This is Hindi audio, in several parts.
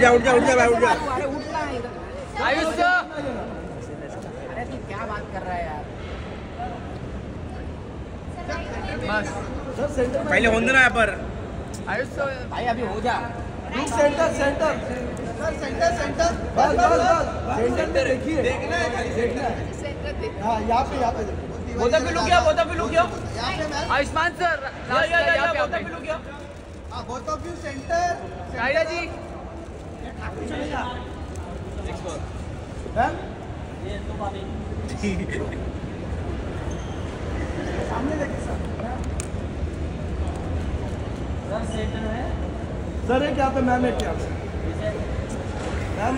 जा उठ जा उठ जा भाई उठ जा। अरे उठना है इधर आयुष अरे तू क्या बात कर रहा है यार बस पहले होने ना यहाँ पर। आयुष तो भाई अभी हो जा। Centre centre. Sir centre centre. बस बस बस। सेंटर में देखिए। देखना है खाली देखना है। हाँ यहाँ पे यहाँ पे। क्या बोधा पिलू क्या। यहाँ पे मैम आयुष्मान सर या या या यहाँ पे बोथ यहाँ ऑफ़ पे यू क्या हाँ both of you centre Kaira ji ma'am सामने देखिए सर सर एक यहाँ पे मैम यहाँ पे ma'am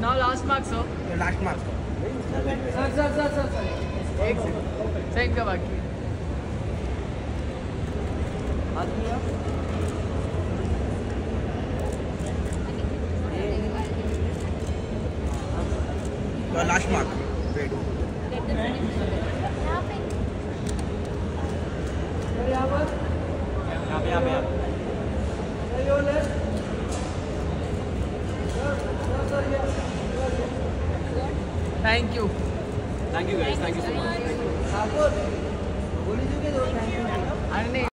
now last mark sir last marks sir sir sir sir sir एक सेकंड सेकंड का बाकी है लास्ट मार्क वेट यहाँ पे यहाँ पे यहाँ पे thank you thank you guys thank you so much Thakur बोली जी